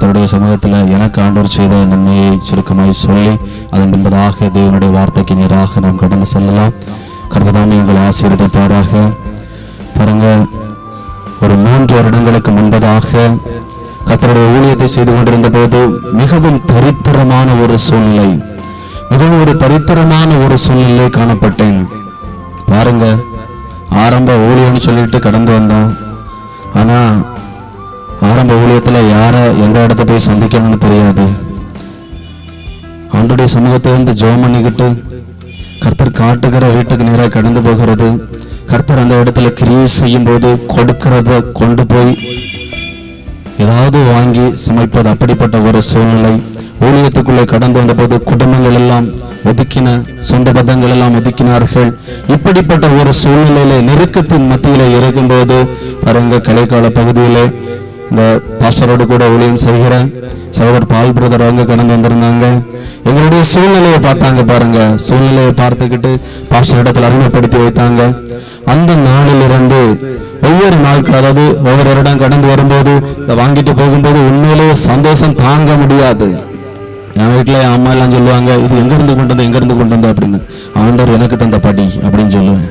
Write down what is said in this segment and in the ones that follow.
கர்த்தருடைய சமூகத்தில் எனக்கு ஆண்டவர் செய்த நன்மையை சுருக்கமாய் சொல்லி அதன் பின்பதாக தேவனுடைய வார்த்தைக்கு நேராக நாம் கடந்து செல்லலாம். கர்த்ததாமே எங்கள் ஆசீர்வதிப்பாராக. பாருங்க ஒரு மூன்று வருடங்களுக்கு முன்பதாக கர்த்தருடைய ஊழியத்தை செய்து கொண்டிருந்த போது மிகவும் தரித்திரமான ஒரு சூழ்நிலை மிகவும் ஒரு தரித்திரமான ஒரு சூழ்நிலை காணப்பட்டேன். பாருங்க ஆரம்ப ஊழியம்னு சொல்லிட்டு கடந்து வந்தோம். ஊழியத்தில் யாரை எந்த இடத்த போய் சந்திக்கணும்னு தெரியாது. ஆண்டுடைய சமூகத்தை வந்து ஜோம் பண்ணிக்கிட்டு கர்த்தர் காட்டுகிற வீட்டுக்கு நேராக கடந்து போகிறது. கர்த்தர் அந்த இடத்துல கிரியை செய்யும் போது கொடுக்கிறத கொண்டு போய் ஏதாவது வாங்கி சமைப்பது அப்படிப்பட்ட ஒரு சூழ்நிலை. ஊழியத்துக்குள்ளே கடந்து வந்தபோது குடும்பங்கள் எல்லாம் ஒதுக்கின சொந்த பந்தங்கள் எல்லாம் ஒதுக்கினார்கள். இப்படிப்பட்ட ஒரு சூழ்நிலையில நெருக்கத்தின் மத்தியில இருக்கும்போது பாருங்க கலைக்கால பகுதியிலே இந்த பாஸ்டரோடு கூட ஊழியம் செய்கிற சகோதரர் பால் பிரதர் அவங்க கடந்து வந்திருந்தாங்க. எங்களுடைய சூழ்நிலையை பார்த்தாங்க பாருங்க. சூழ்நிலையை பார்த்துக்கிட்டு பாஸ்டர் இடத்துல அறிமுகப்படுத்தி வைத்தாங்க. அந்த நாளிலிருந்து ஒவ்வொரு நாட்கள் அதாவது ஒவ்வொரு இடம் கடந்து வரும்போது இதை வாங்கிட்டு போகும்போது உண்மையிலேயே சந்தோஷம் தாங்க முடியாது. என் வீட்டில் என் அம்மா எல்லாம் சொல்லுவாங்க இது எங்க இருந்து கொண்டு வந்த எங்க இருந்து கொண்டு வந்த? அப்படின்னு. ஆண்டவர் எனக்கு தந்த படி அப்படின்னு சொல்லுவேன்.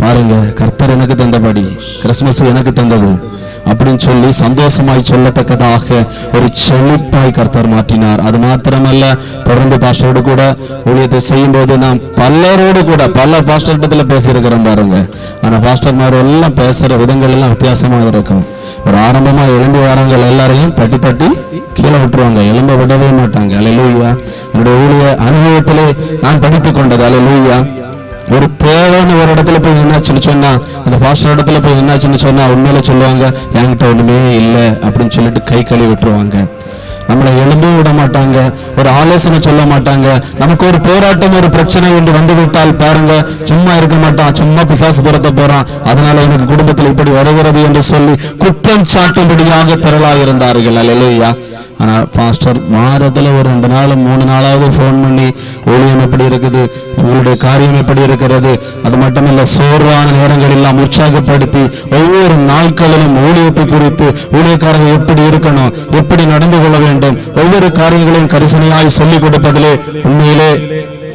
பாருங்க கர்த்தர் எனக்கு தந்தபடி கிறிஸ்துமஸ் எனக்கு தந்தது. அப்படின்னு சொல்லி சந்தோஷமாய் சொல்லத்தக்கதாக ஒரு செழிப்பாய் கர்த்தர் மாற்றினார். அது மாத்திரமல்ல தொடர்ந்து பாஸ்டரோடு கூட ஊழியத்தை செய்யும் போது நான் பலரோடு கூட பல பாஸ்டர் இடத்துல பேசியிருக்கிறேன் பாருங்க. ஆனா பாஸ்டர்மார் எல்லாம் பேசுற விதங்கள் எல்லாம் வித்தியாசமாக இருக்கும். ஒரு ஆரம்பமா எழும்பி வரவங்க எல்லாரையும் தட்டி தட்டி கீழே விட்டுருவாங்க. எலும்ப விடவே மாட்டாங்க. அலை லூயா என்னுடைய ஊழிய அனுபவத்திலே நான் படித்துக் கொண்டது. அலை லூயா ஒரு தேவைன்னு ஒரு இடத்துல போய் என்னாச்சுன்னு சொன்னா அந்த பாஸ்டர் இடத்துல போய் என்னாச்சுன்னு சொன்னா உண்மையில சொல்லுவாங்க என்கிட்ட ஒண்ணுமே இல்லை அப்படின்னு சொல்லிட்டு கை கழுவி விட்டுருவாங்க. நம்மளை எழும்பவும் விட மாட்டாங்க ஒரு ஆலோசனை சொல்ல மாட்டாங்க. நமக்கு ஒரு போராட்டம் ஒரு பிரச்சனை ஒன்று வந்து விட்டால் பாருங்க சும்மா இருக்க மாட்டான் சும்மா பிசாசு துரத்த போறான். அதனால எனக்கு குடும்பத்தில் இப்படி வருகிறது என்று சொல்லி குற்றம் சாட்டும்படியாக திரளாக இருந்தார்கள் ஆனால் பாஸ்டர் வாரத்தில் ஒரு ரெண்டு நாள் மூணு நாளாவது ஃபோன் பண்ணி ஊழியம் எப்படி இருக்குது உங்களுடைய காரியம் எப்படி இருக்கிறது அது மட்டுமல்ல சோர்வான நேரங்கள் எல்லாம் உற்சாகப்படுத்தி ஒவ்வொரு நாட்களிலும் ஊழியத்தை குறித்து ஊழியக்காரர்கள் எப்படி இருக்கணும் எப்படி நடந்து கொள்ள வேண்டும் ஒவ்வொரு காரியங்களையும் கரிசனையாய் சொல்லிக் கொடுப்பதிலே உண்மையிலே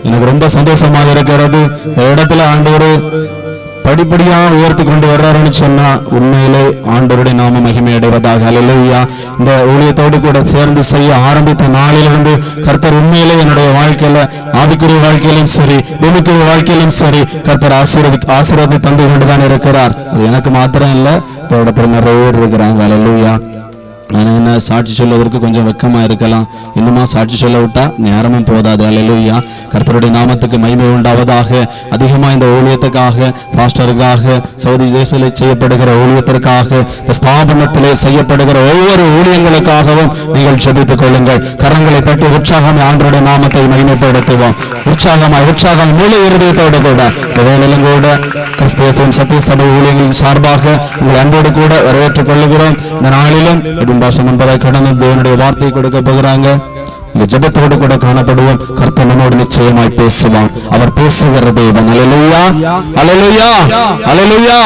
எனக்கு ரொம்ப சந்தோஷமாக இருக்கிறது. இந்த இடத்துல ஆண்டவர் படிப்படியா உயர்த்தி கொண்டு வர்றாருன்னு சொன்னா உண்மையிலே ஆண்டவருடைய நாம மகிமை அடைவதாக அலையா இந்த ஊழியத்தோடு கூட சேர்ந்து செய்ய ஆரம்பித்த நாளிலிருந்து கர்த்தர் உண்மையிலே என்னுடைய வாழ்க்கையில ஆவிக்குரிய வாழ்க்கையிலும் சரி பூமிக்குரிய வாழ்க்கையிலும் சரி கர்த்தர் ஆசீர்வதி ஆசீர்வாதம் தந்து கொண்டுதான் இருக்கிறார். அது எனக்கு மாத்திரம் இல்ல தோட்டத்தில் நிறைய பேர் இருக்கிறாங்க. அலையா ஆனால் என்ன சாட்சி சொல்வதற்கு கொஞ்சம் வெக்கமாக இருக்கலாம். இன்னுமா சாட்சி சொல்ல விட்டா நேரமும் போதாது. அல்லேலூயா. கர்த்தருடைய நாமத்துக்கு மகிமை உண்டாவதாக அதிகமாக இந்த ஊழியத்துக்காக பாஸ்டருக்காக சவுதி தேசத்தில் செய்யப்படுகிற ஊழியத்திற்காக இந்த ஸ்தாபனத்திலே செய்யப்படுகிற ஒவ்வொரு ஊழியங்களுக்காகவும் நீங்கள் ஜெபித்துக் கொள்ளுங்கள். கரங்களை தட்டி உற்சாகமே ஆண்டருடைய நாமத்தை மகிமைப்படுத்துவோம். உற்சாகமாய் உற்சாகம் முழு இருதயத்தோடு கூட இந்த வேலையிலும் கூட கிறிஸ்தேசன் சத்திய சபை ஊழியங்களின் சார்பாக உங்கள் அன்போடு கூட வரவேற்றுக் கொள்ளுகிறோம். இந்த நாளிலும் குடும்பாசம் என்பதை கடந்து தேவனுடைய வார்த்தை கொடுக்க போகிறாங்க. இந்த கூட காணப்படுவோம் கர்த்தர் நம்மோடு நிச்சயமாய் பேசுவான் அவர் பேசுகிற தேவன். அலலுயா அலலுயா அலலுயா